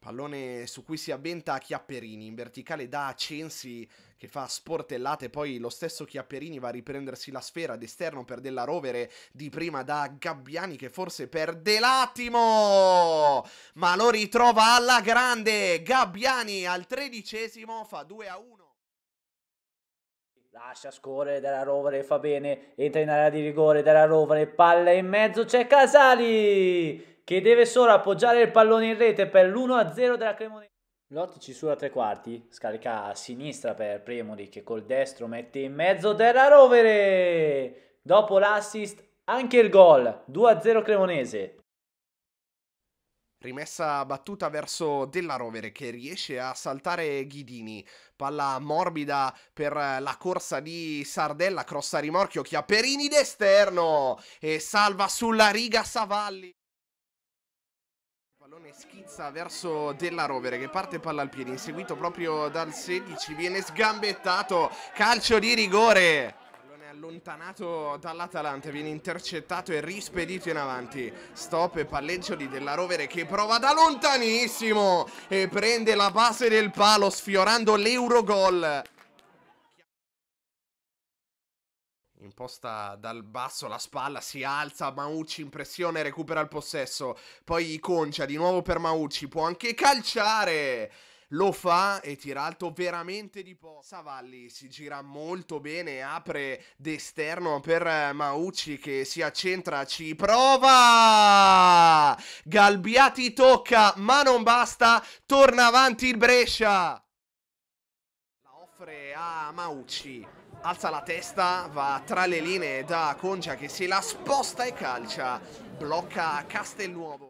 Pallone su cui si avventa Chiapperini in verticale da Censi che fa sportellate, poi lo stesso Chiapperini va a riprendersi la sfera d'esterno per della rovere di prima da Gabbiani che forse perde l'attimo, ma lo ritrova alla grande, Gabbiani al tredicesimo fa 2 a 1. Lascia scorrere della Rovere, fa bene, entra in area di rigore della Rovere, palla in mezzo, c'è Casali che deve solo appoggiare il pallone in rete per l'1-0 della Cremonese. Lottici sulla tre quarti, scarica a sinistra per Premoli che col destro mette in mezzo della Rovere. Dopo l'assist anche il gol, 2-0 Cremonese. Rimessa battuta verso Della Rovere che riesce a saltare Ghidini. Palla morbida per la corsa di Sardella, crossa rimorchio, Chiaperini d'esterno e salva sulla riga Savalli. Pallone schizza verso Della Rovere che parte palla al piede, inseguito proprio dal 16, viene sgambettato, calcio di rigore allontanato dall'Atalanta, viene intercettato e rispedito in avanti. Stop e palleggio di Della Rovere che prova da lontanissimo e prende la base del palo sfiorando l'Eurogol. Imposta dal basso la spalla, si alza, Maucci in pressione, recupera il possesso. Poi Concia di nuovo per Maucci, può anche calciare lo fa e tira alto veramente di poco. Savalli si gira molto bene, apre d'esterno per Maucci che si accentra, ci prova! Galbiati tocca, ma non basta, torna avanti il Brescia. La offre a Maucci. Alza la testa, va tra le linee da Concia che si la sposta e calcia. Blocca Castelnuovo.